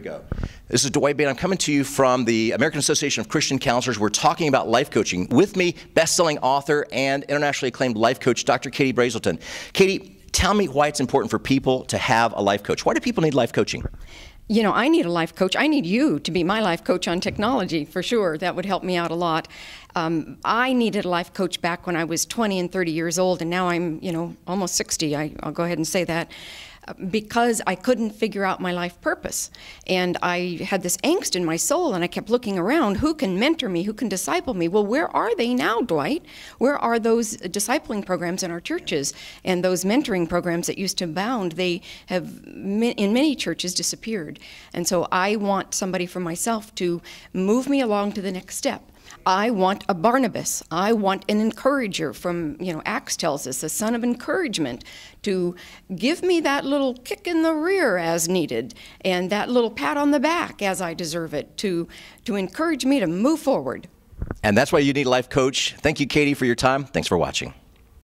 go. This is Dwight Bain. I'm coming to you from the American Association of Christian Counselors. We're talking about life coaching. With me, best-selling author and internationally acclaimed life coach, Dr. Katie Brazelton. Katie, tell me why it's important for people to have a life coach. Why do people need life coaching? You know, I need a life coach. I need you to be my life coach on technology for sure. That would help me out a lot. Um, I needed a life coach back when I was 20 and 30 years old, and now I'm, you know, almost 60. I, I'll go ahead and say that because I couldn't figure out my life purpose. And I had this angst in my soul, and I kept looking around who can mentor me, who can disciple me? Well, where are they now, Dwight? Where are those discipling programs in our churches and those mentoring programs that used to abound? They have, in many churches, disappeared. And so I want somebody for myself to move me along to the next step. I want a Barnabas. I want an encourager from, you know, Acts tells us, a son of encouragement to give me that little kick in the rear as needed and that little pat on the back as I deserve it to, to encourage me to move forward. And that's why you need a life coach. Thank you, Katie, for your time. Thanks for watching.